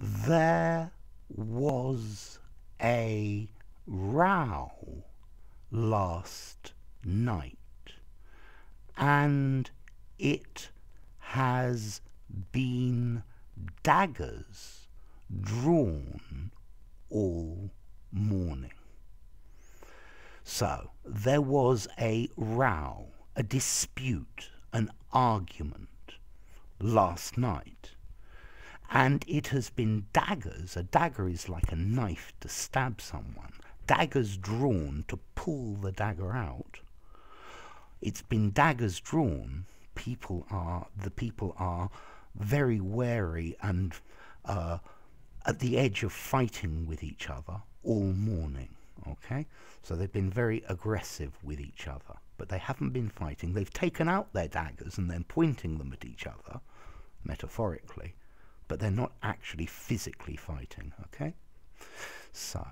There was a row last night and it has been daggers drawn all morning. So there was a row, a dispute, an argument last night. And it has been daggers. A dagger is like a knife to stab someone. Daggers drawn to pull the dagger out it's been daggers drawn. People are the people are very wary and uh, at the edge of fighting with each other all morning. Okay, so they've been very aggressive with each other, but they haven't been fighting. They've taken out their daggers and then pointing them at each other, metaphorically, but they're not actually physically fighting, okay? So,